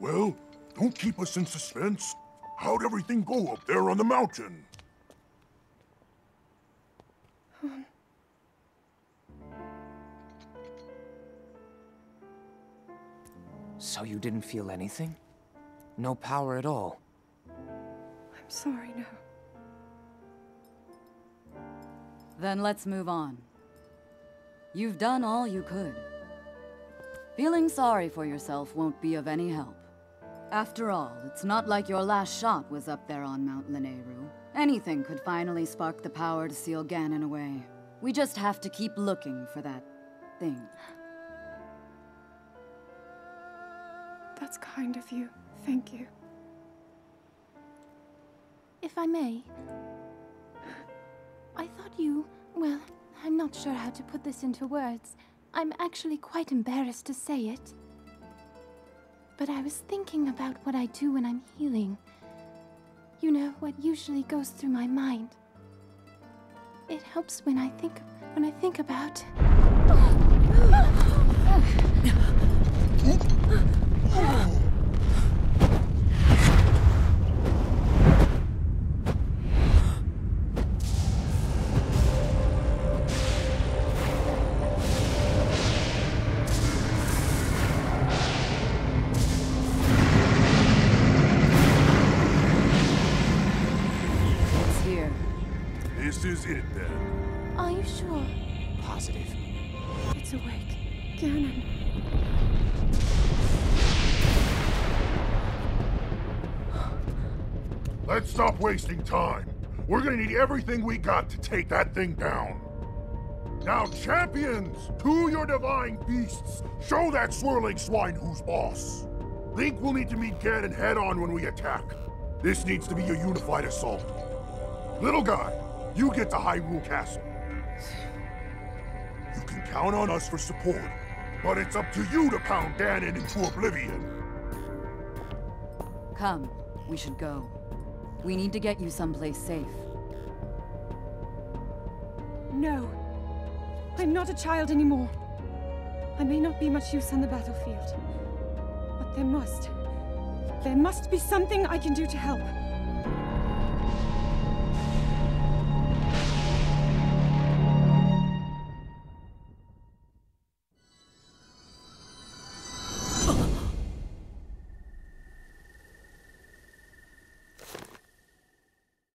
Well, don't keep us in suspense. How'd everything go up there on the mountain? So you didn't feel anything? No power at all? I'm sorry, no. Then let's move on. You've done all you could. Feeling sorry for yourself won't be of any help. After all, it's not like your last shot was up there on Mount Lanayru. Anything could finally spark the power to seal Ganon away. We just have to keep looking for that thing. That's kind of you. Thank you. If I may, I thought you. Well, I'm not sure how to put this into words. I'm actually quite embarrassed to say it. But I was thinking about what I do when I'm healing. You know, what usually goes through my mind. It helps when I think when I think about is it then. Are you sure? Positive. It's awake. Ganon. Let's stop wasting time. We're gonna need everything we got to take that thing down. Now, champions, to your divine beasts, show that swirling swine who's boss. Link will need to meet Ganon head-on when we attack. This needs to be a unified assault. Little guy, you get to Hyrule Castle. You can count on us for support, but it's up to you to pound Ganon into oblivion. Come, we should go. We need to get you someplace safe. No. I'm not a child anymore. I may not be much use on the battlefield. But there must. There must be something I can do to help.